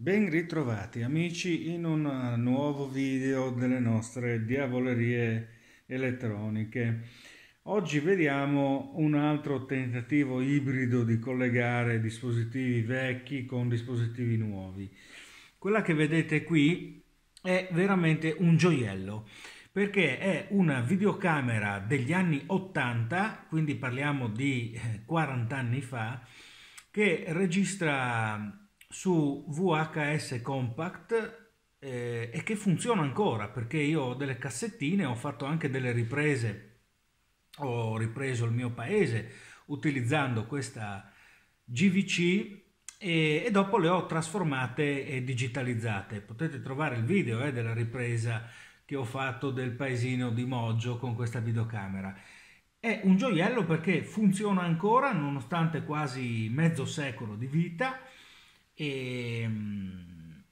Ben ritrovati amici in un nuovo video delle nostre diavolerie elettroniche. Oggi vediamo un altro tentativo ibrido di collegare dispositivi vecchi con dispositivi nuovi. Quella che vedete qui è veramente un gioiello perché è una videocamera degli anni 80, quindi parliamo di 40 eh, anni fa, che registra su VHS Compact eh, e che funziona ancora perché io ho delle cassettine, ho fatto anche delle riprese, ho ripreso il mio paese utilizzando questa GVC e, e dopo le ho trasformate e digitalizzate. Potete trovare il video eh, della ripresa che ho fatto del paesino di Moggio con questa videocamera. È un gioiello perché funziona ancora nonostante quasi mezzo secolo di vita e ehm,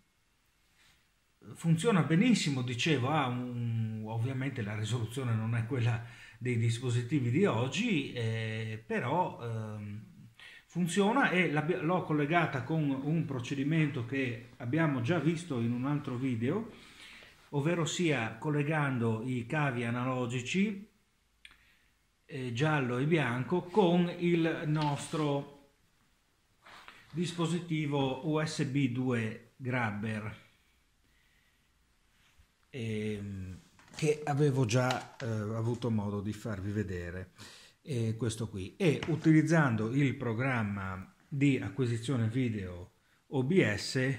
funziona benissimo, dicevo, ha un, ovviamente la risoluzione non è quella dei dispositivi di oggi, eh, però eh, funziona e l'ho collegata con un procedimento che abbiamo già visto in un altro video, ovvero sia collegando i cavi analogici eh, giallo e bianco con il nostro dispositivo USB 2 grabber ehm, che avevo già eh, avuto modo di farvi vedere eh, questo qui. E utilizzando il programma di acquisizione video OBS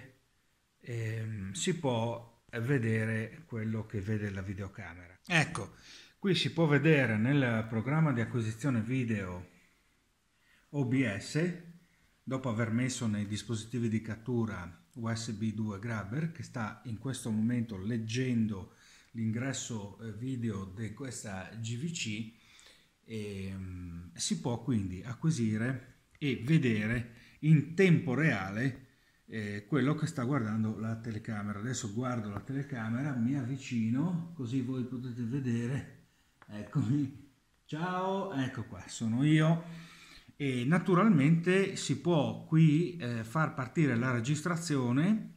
ehm, si può vedere quello che vede la videocamera. Ecco qui si può vedere nel programma di acquisizione video OBS dopo aver messo nei dispositivi di cattura USB 2 Grabber che sta in questo momento leggendo l'ingresso eh, video di questa GVC e, ehm, si può quindi acquisire e vedere in tempo reale eh, quello che sta guardando la telecamera. Adesso guardo la telecamera, mi avvicino così voi potete vedere. Eccomi, ciao, ecco qua, sono io e naturalmente si può qui eh, far partire la registrazione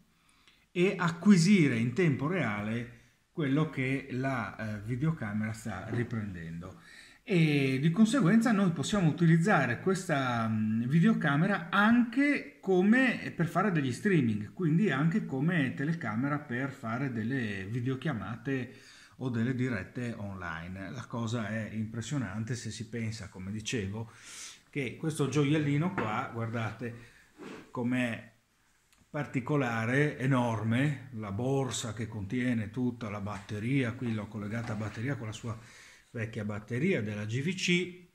e acquisire in tempo reale quello che la eh, videocamera sta riprendendo. E di conseguenza noi possiamo utilizzare questa mh, videocamera anche come per fare degli streaming quindi anche come telecamera per fare delle videochiamate o delle dirette online. La cosa è impressionante se si pensa come dicevo che questo gioiellino qua, guardate com'è particolare, enorme, la borsa che contiene tutta la batteria, qui l'ho collegata a batteria con la sua vecchia batteria della GVC,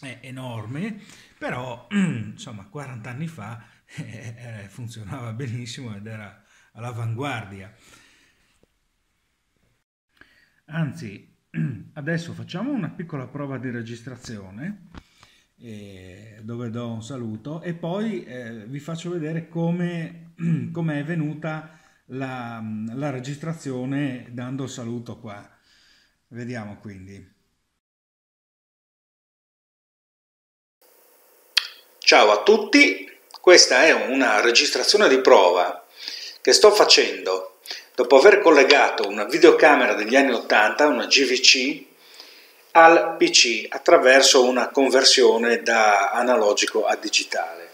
è enorme, però insomma 40 anni fa eh, eh, funzionava benissimo ed era all'avanguardia. Anzi, adesso facciamo una piccola prova di registrazione eh, dove do un saluto e poi eh, vi faccio vedere come è venuta la, la registrazione dando il saluto qua. Vediamo quindi. Ciao a tutti, questa è una registrazione di prova che sto facendo dopo aver collegato una videocamera degli anni 80, una GVC, al PC attraverso una conversione da analogico a digitale.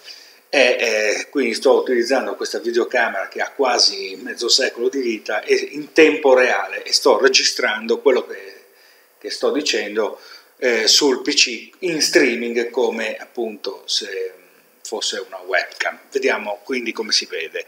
E, eh, quindi sto utilizzando questa videocamera che ha quasi mezzo secolo di vita in tempo reale e sto registrando quello che, che sto dicendo eh, sul PC in streaming come appunto se fosse una webcam. Vediamo quindi come si vede.